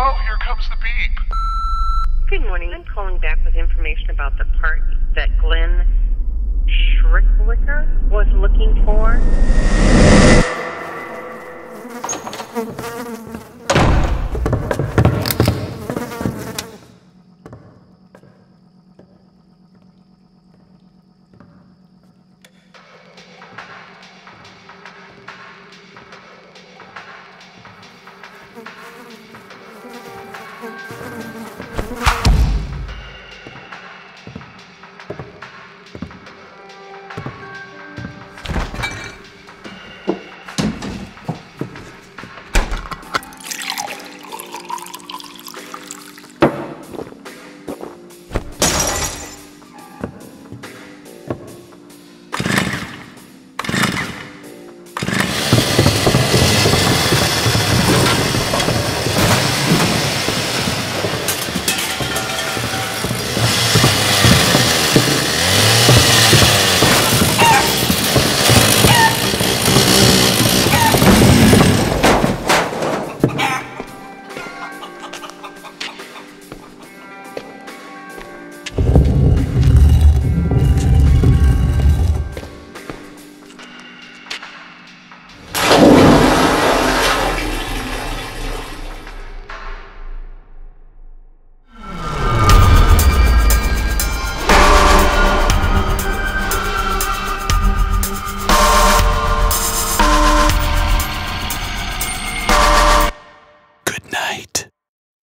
Oh, here comes the beep. Good morning. I'm calling back with information about the part that Glen Schricklicker was looking to Bye.